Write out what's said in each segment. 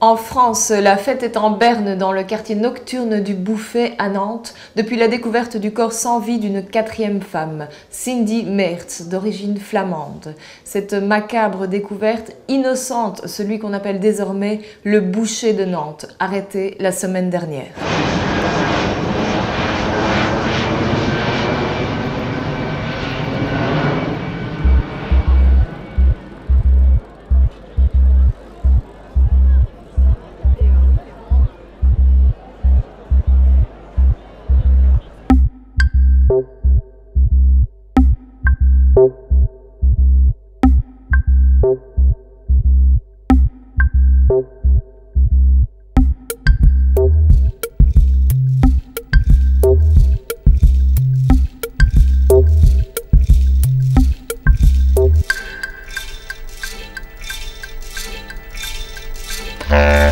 En France, la fête est en berne dans le quartier nocturne du Bouffet à Nantes depuis la découverte du corps sans vie d'une quatrième femme, Cindy Mertz, d'origine flamande. Cette macabre découverte innocente celui qu'on appelle désormais le boucher de Nantes, arrêté la semaine dernière. Uh...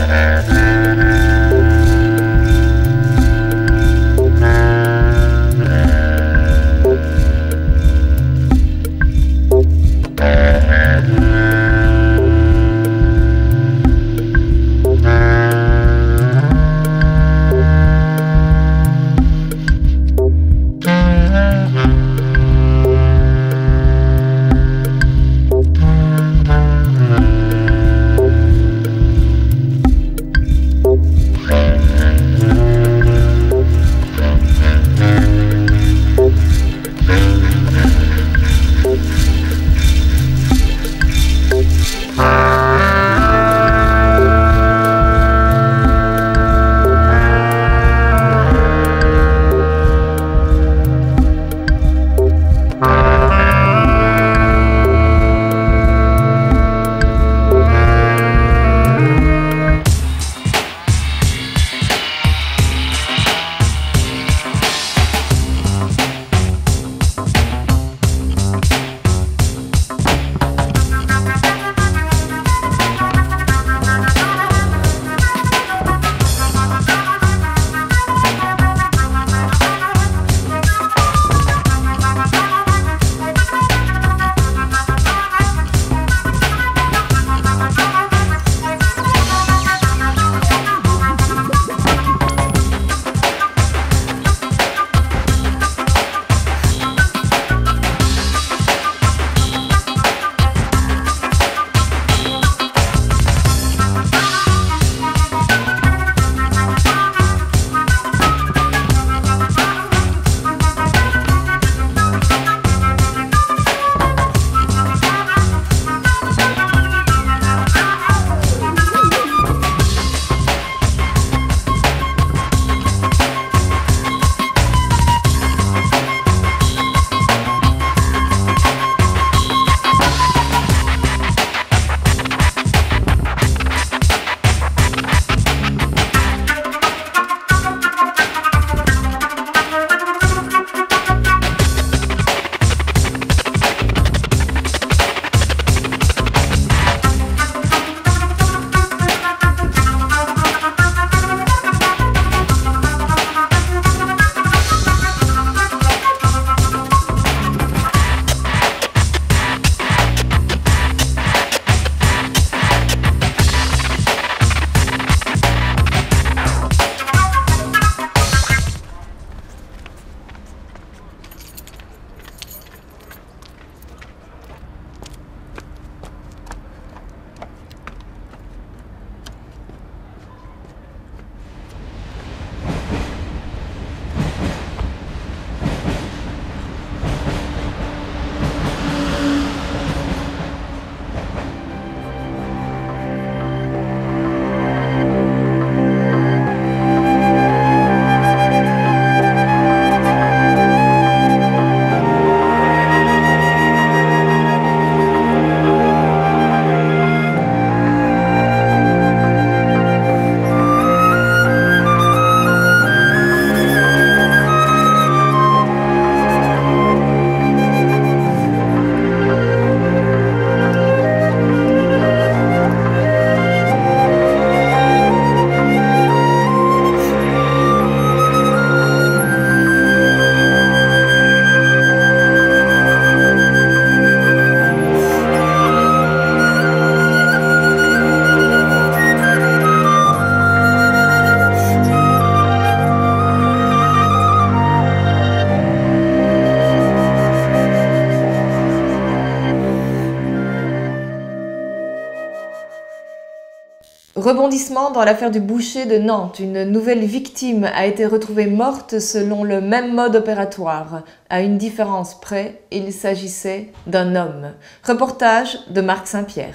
Rebondissement dans l'affaire du boucher de Nantes. Une nouvelle victime a été retrouvée morte selon le même mode opératoire. À une différence près, il s'agissait d'un homme. Reportage de Marc Saint-Pierre.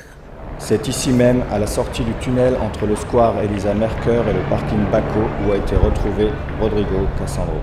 C'est ici même, à la sortie du tunnel entre le square Elisa Mercœur et le parking Baco, où a été retrouvé Rodrigo Cassandro.